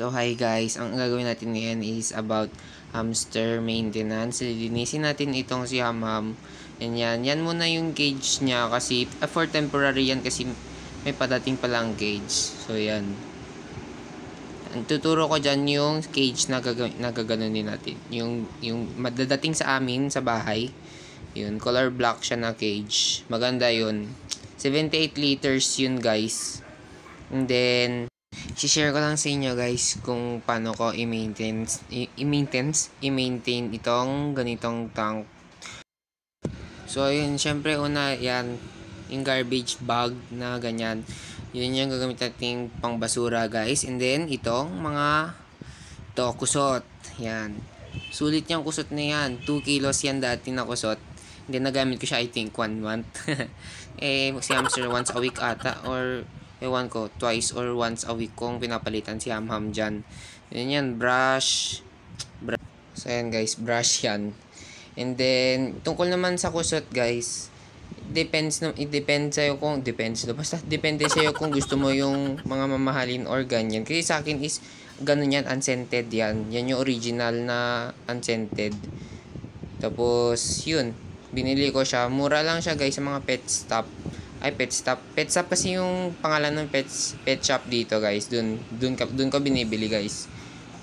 So, hi guys. Ang gagawin natin ngayon is about hamster maintenance. Lilinisin natin itong si Hamham. Yan yan. Yan muna yung cage niya kasi uh, for temporary yan kasi may padating pala ang cage. So, yan. Tuturo ko dyan yung cage na, gaga- na gaganunin natin. Yung, yung madadating sa amin sa bahay. Yun, color black siya na cage. Maganda yun. 78 liters yun guys. And then, share ko lang sa inyo guys kung paano ko i-maintain i-maintain i-maintain itong ganitong tank. So ayun, syempre una yan yung garbage bag na ganyan. Yun yung gagamit nating pangbasura guys. And then itong mga to kusot. Yan. Sulit yung kusot na yan. 2 kilos yan dati na kusot. Then nagamit ko siya I think 1 month. eh si hamster once a week ata or ewan ko, twice or once a week kong pinapalitan si Hamham dyan. Yan yan, brush. brush. So, yan guys, brush yan. And then, tungkol naman sa kusot guys, depends na, it depends sa'yo kung, depends na, basta depende sa'yo kung gusto mo yung mga mamahalin or ganyan. Kasi sa akin is, ganun yan, unscented yan. Yan yung original na unscented. Tapos, yun, binili ko siya. Mura lang siya guys sa mga pet stop ay pet stop pet stop kasi yung pangalan ng pet pet shop dito guys. Dun dun ka dun ko binibili guys.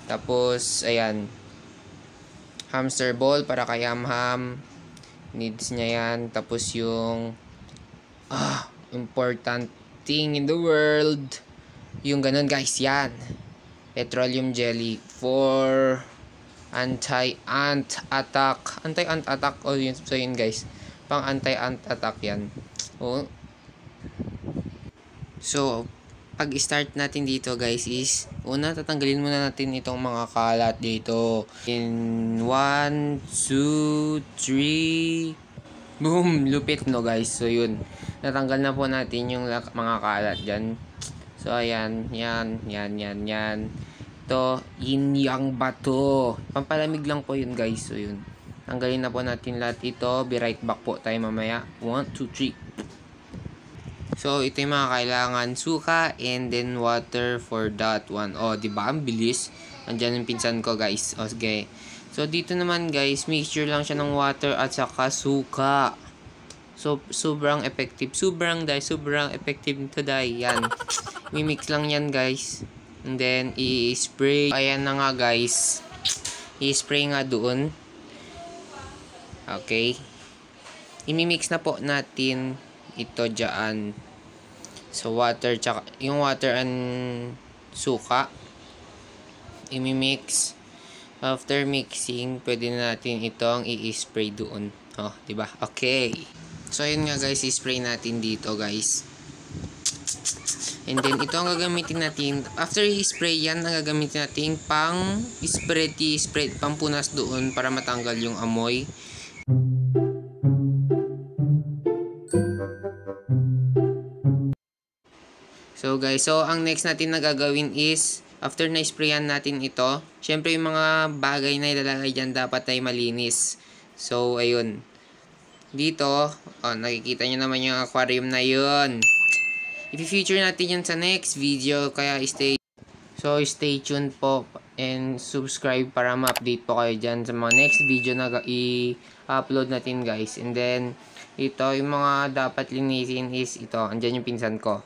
Tapos ayan. Hamster ball para kay hamham needs niya yan. Tapos yung ah important thing in the world. Yung ganun guys. Yan. Petroleum jelly for anti-ant attack. Anti-ant attack. Oh yun so yun guys. Pang anti-ant attack yan. Oh So, pag-start natin dito guys is, una tatanggalin muna natin itong mga kalat dito. In 1, 2, 3, boom! Lupit no guys. So, yun. Natanggal na po natin yung mga kalat dyan. So, ayan. Yan, yan, yan, yan. Ito, yin yang bato. Pampalamig lang po yun guys. So, yun. Tanggalin na po natin lahat ito. Be right back po tayo mamaya. 1, 2, 3. So, ito yung mga kailangan suka and then water for that one. O, oh, di ba? Ang bilis. Andiyan yung pinsan ko, guys. O, sige. So, dito naman, guys, mixture lang siya ng water at saka suka. So, sobrang effective. Sobrang, dahil sobrang effective nito, dahil. Yan. Mimix lang yan, guys. And then, i-spray. Ayan na nga, guys. I-spray nga doon. Okay. Imimix na po natin ito dyan So, water, tsaka, yung water and suka, imimix. After mixing, pwede na natin itong i-spray doon. Oh, di ba? Okay. So, ayun nga guys, i-spray natin dito guys. And then, ito ang gagamitin natin. After i-spray yan, ang gagamitin natin pang spread, i-spread, pampunas doon para matanggal yung amoy. So guys, so ang next natin na gagawin is after na sprayan natin ito, syempre yung mga bagay na ilalagay dyan dapat ay malinis. So ayun. Dito, oh, nakikita nyo naman yung aquarium na yun. I-feature natin yan sa next video kaya stay So stay tuned po and subscribe para ma-update po kayo dyan sa mga next video na i-upload natin guys. And then ito yung mga dapat linisin is ito, andyan yung pinsan ko.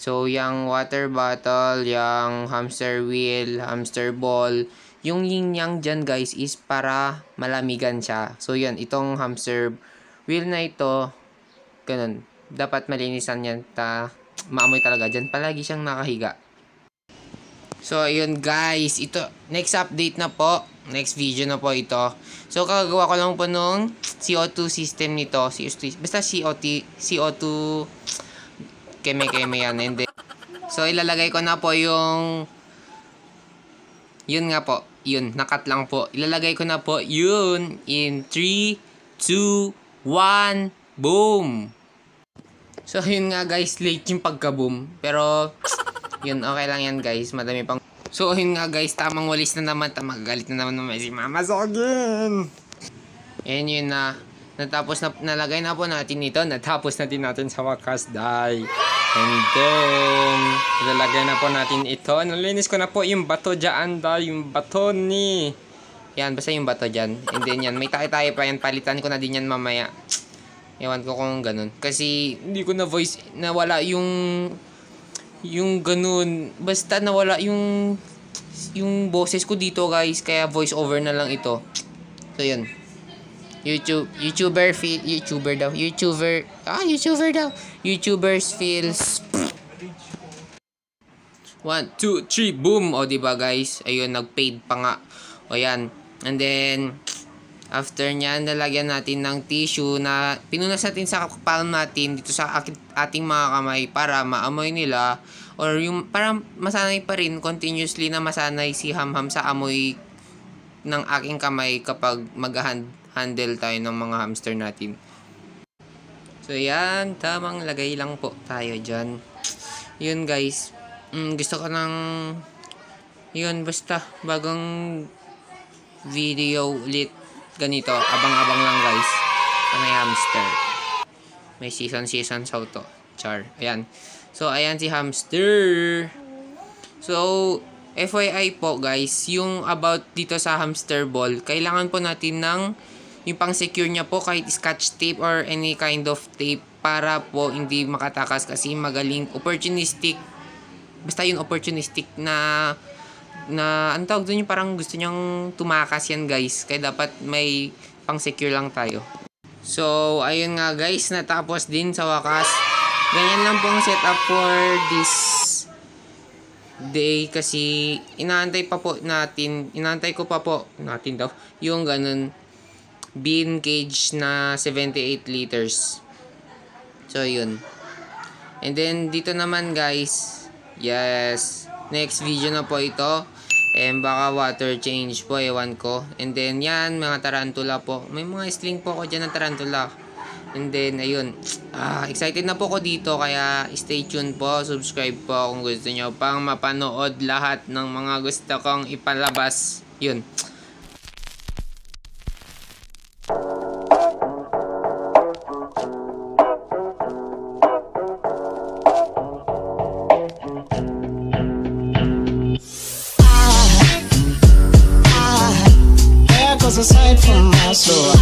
So, yung water bottle, yung hamster wheel, hamster ball, yung yin yang dyan guys is para malamigan siya. So, yan, itong hamster wheel na ito, ganun, dapat malinisan yan, ta, maamoy talaga dyan. Palagi siyang nakahiga. So, ayun guys, ito, next update na po, next video na po ito. So, kagagawa ko lang po nung CO2 system nito, CO2, basta CO2, CO2, keme-keme yan. Then, so, ilalagay ko na po yung, yun nga po, yun, nakat lang po. Ilalagay ko na po yun in 3, 2, 1, boom! So, yun nga guys, late yung pagka-boom. Pero, yun, okay lang yan guys. Madami pang... So, yun nga guys, tamang walis na naman. Tamang galit na naman naman si Mama Sogin. And yun na. Natapos na, nalagay na po natin ito. Natapos natin natin sa wakas, dahil. And then, lalagay na po natin ito. Nalinis ko na po yung bato dyan, dahil yung bato ni... Yan, basta yung bato dyan. And then yan, may tayo-tayo pa yan. Palitan ko na din yan mamaya. Ewan ko kung ganun. Kasi, hindi ko na voice, nawala yung... Yung ganun. Basta nawala yung... Yung boses ko dito, guys. Kaya voice over na lang ito. So, yun. YouTube, YouTuber feel, YouTuber daw, YouTuber, ah, YouTuber daw, YouTubers feels, one, two, three, boom, o, diba guys, ayun, nag-paid pa nga, o yan, and then, after nyan, nalagyan natin ng tissue na pinunas natin sa palm natin dito sa ating mga kamay para maamoy nila or yung para masanay pa rin continuously na masanay si Hamham sa amoy ng aking kamay kapag mag-hand handle tayo ng mga hamster natin. So, yan. Tamang lagay lang po tayo dyan. Yun, guys. Mm, gusto ko ng... Yun, basta. Bagong video ulit. Ganito. Abang-abang lang, guys. May hamster. May season-season sa to. Char. Ayan. So, ayan si hamster. So, FYI po guys, yung about dito sa hamster ball, kailangan po natin ng yung pang secure niya po kahit scotch tape or any kind of tape para po hindi makatakas kasi magaling opportunistic basta yung opportunistic na na ang tawag doon yung parang gusto niyang tumakas yan guys. Kaya dapat may pang secure lang tayo. So ayun nga guys natapos din sa wakas. Ganyan lang pong setup for this day kasi inaantay pa po natin inaantay ko pa po natin daw yung ganun bean cage na 78 liters. So, yun. And then, dito naman guys, yes, next video na po ito. And baka water change po, ewan ko. And then, yan, mga tarantula po. May mga sling po ako dyan ng tarantula. And then, ayun. Ah, excited na po ko dito. Kaya, stay tuned po. Subscribe po kung gusto nyo pang mapanood lahat ng mga gusto kong ipalabas. Yun. miles aside from my soul.